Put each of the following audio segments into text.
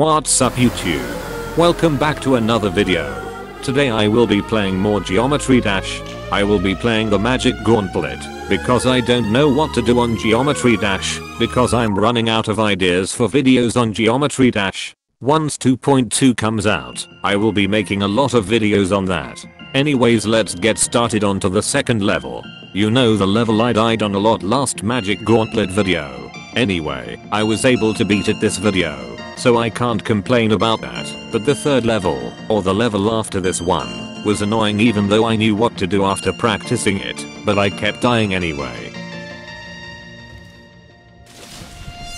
What's up YouTube? Welcome back to another video. Today I will be playing more Geometry Dash. I will be playing the Magic Gauntlet because I don't know what to do on Geometry Dash because I'm running out of ideas for videos on Geometry Dash. Once 2.2 comes out, I will be making a lot of videos on that. Anyways let's get started onto the second level. You know the level I died on a lot last Magic Gauntlet video. Anyway, I was able to beat it this video so I can't complain about that. But the third level, or the level after this one, was annoying even though I knew what to do after practicing it, but I kept dying anyway.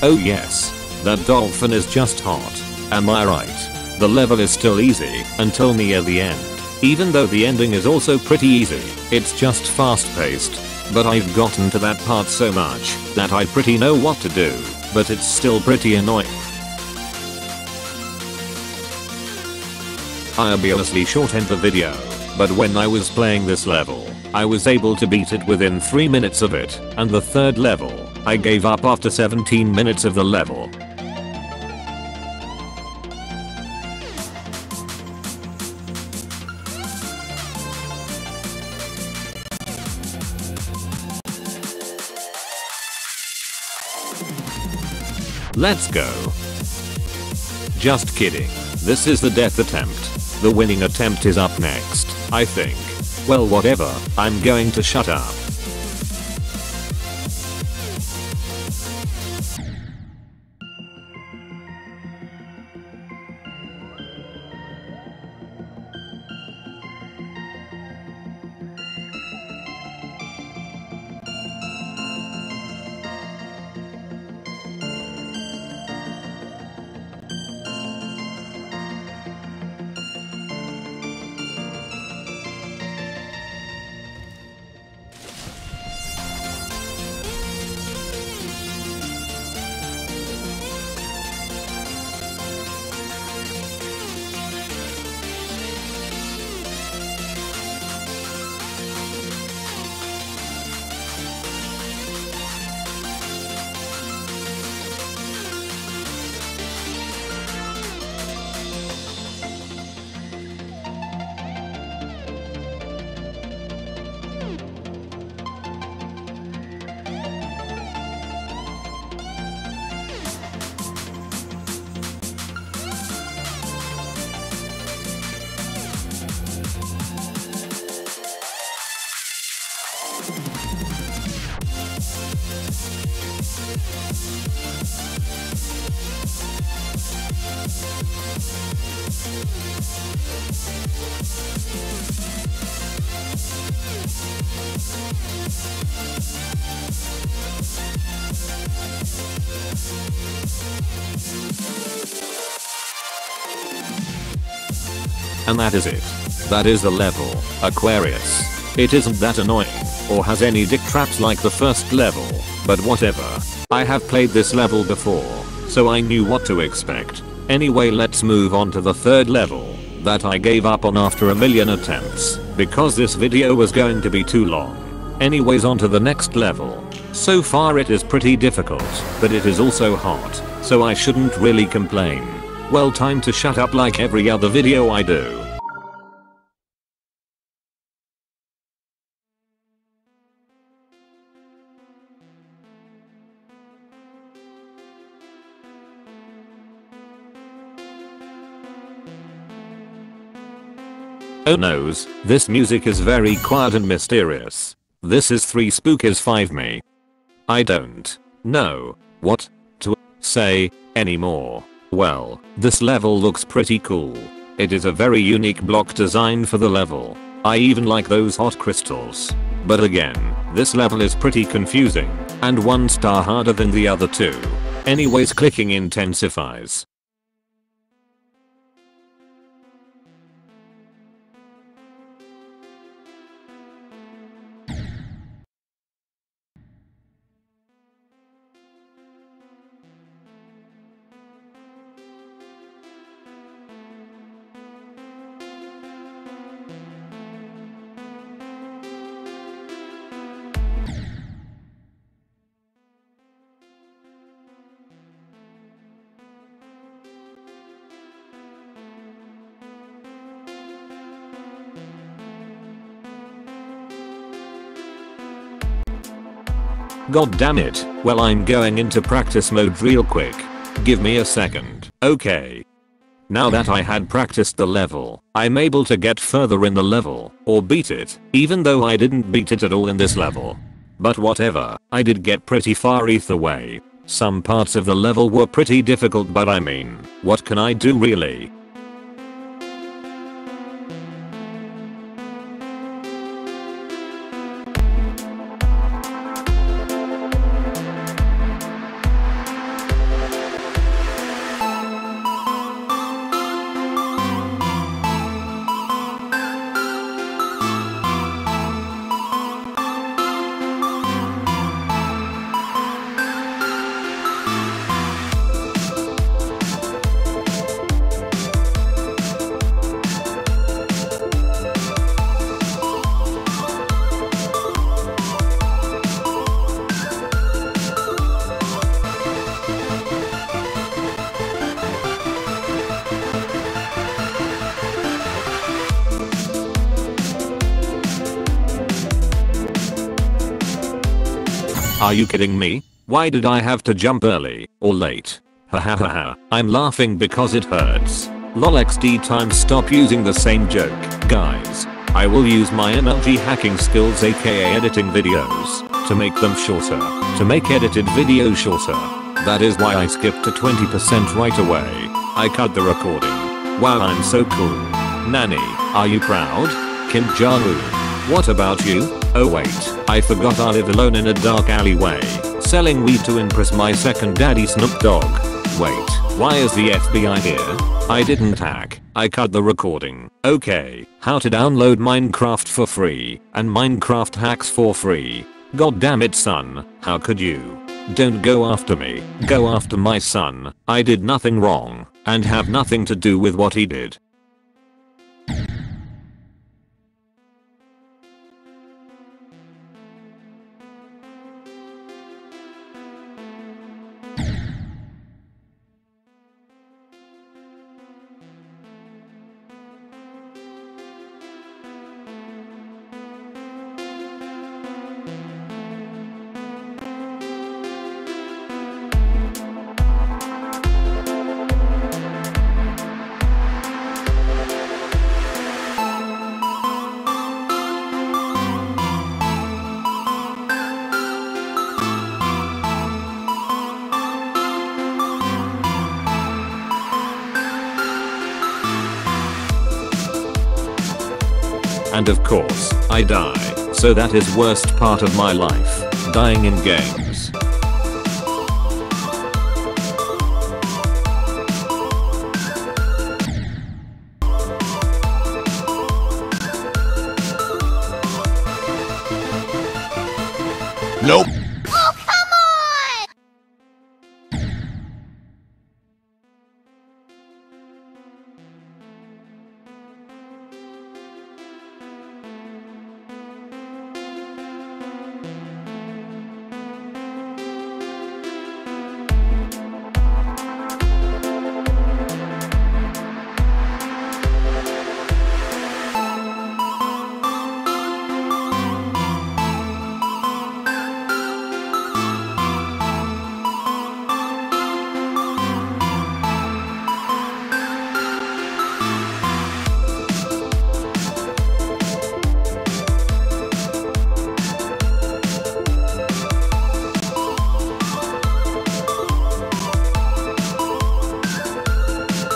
Oh yes, that dolphin is just hot. Am I right? The level is still easy until near the end. Even though the ending is also pretty easy, it's just fast paced. But I've gotten to that part so much that I pretty know what to do, but it's still pretty annoying. I obviously shortened the video, but when I was playing this level, I was able to beat it within 3 minutes of it, and the third level, I gave up after 17 minutes of the level. Let's go. Just kidding. This is the death attempt. The winning attempt is up next, I think. Well whatever, I'm going to shut up. And that is it. That is the level, Aquarius. It isn't that annoying, or has any dick traps like the first level, but whatever. I have played this level before, so I knew what to expect. Anyway let's move on to the third level, that I gave up on after a million attempts, because this video was going to be too long. Anyways on to the next level. So far it is pretty difficult, but it is also hot, so I shouldn't really complain. Well time to shut up like every other video I do. Oh noes, this music is very quiet and mysterious. This is 3 Spookies 5 me. I don't know what to say anymore. Well, this level looks pretty cool. It is a very unique block design for the level. I even like those hot crystals. But again, this level is pretty confusing, and one star harder than the other two. Anyways clicking intensifies. God damn it. Well I'm going into practice mode real quick. Give me a second. Okay. Now that I had practiced the level, I'm able to get further in the level, or beat it, even though I didn't beat it at all in this level. But whatever, I did get pretty far either way. Some parts of the level were pretty difficult but I mean, what can I do really? Are you kidding me? Why did I have to jump early or late? Ha ha ha I'm laughing because it hurts. LOLXD time stop using the same joke, guys. I will use my MLG hacking skills aka editing videos to make them shorter. To make edited videos shorter. That is why I skipped to 20% right away. I cut the recording. Wow I'm so cool. Nanny, are you proud? Kim Jong-un. What about you? Oh wait, I forgot I live alone in a dark alleyway, selling weed to impress my second daddy Snoop Dogg. Wait, why is the FBI here? I didn't hack, I cut the recording. Okay, how to download Minecraft for free, and Minecraft hacks for free. God damn it son, how could you? Don't go after me, go after my son, I did nothing wrong, and have nothing to do with what he did. And of course, I die. So that is worst part of my life. Dying in games. Nope.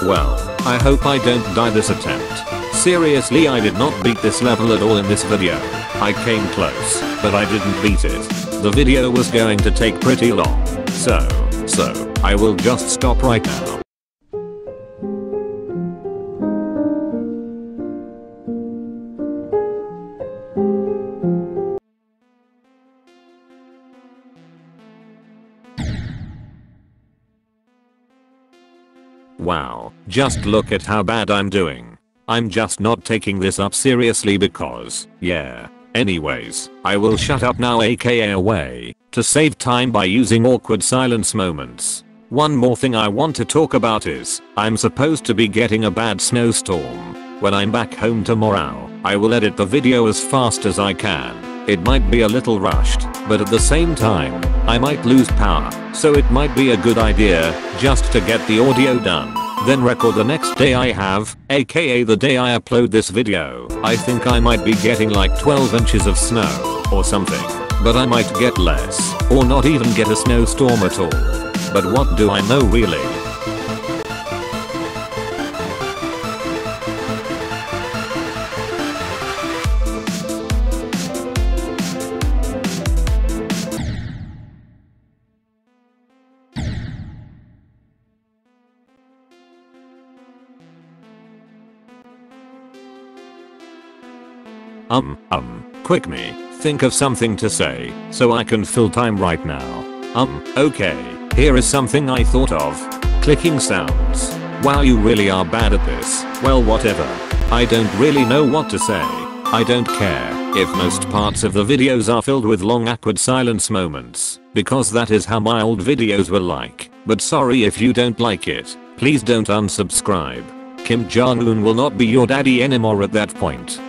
Well, I hope I don't die this attempt. Seriously I did not beat this level at all in this video. I came close, but I didn't beat it. The video was going to take pretty long. So, so, I will just stop right now. Wow, just look at how bad I'm doing. I'm just not taking this up seriously because, yeah. Anyways, I will shut up now aka away, to save time by using awkward silence moments. One more thing I want to talk about is, I'm supposed to be getting a bad snowstorm. When I'm back home tomorrow, I will edit the video as fast as I can. It might be a little rushed, But at the same time, I might lose power, so it might be a good idea just to get the audio done. Then record the next day I have, aka the day I upload this video. I think I might be getting like 12 inches of snow, or something. But I might get less, or not even get a snowstorm at all. But what do I know really? Um, um, quick me, think of something to say, so I can fill time right now. Um, okay, here is something I thought of. Clicking sounds. Wow you really are bad at this, well whatever. I don't really know what to say. I don't care if most parts of the videos are filled with long awkward silence moments, because that is how my old videos were like. But sorry if you don't like it, please don't unsubscribe. Kim Jong-un will not be your daddy anymore at that point.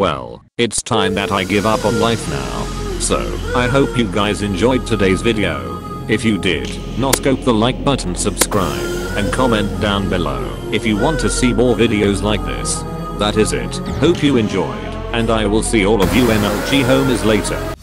Well, it's time that I give up on life now. So, I hope you guys enjoyed today's video. If you did, noscope the like button subscribe, and comment down below if you want to see more videos like this. That is it, hope you enjoyed, and I will see all of you MLG homies later.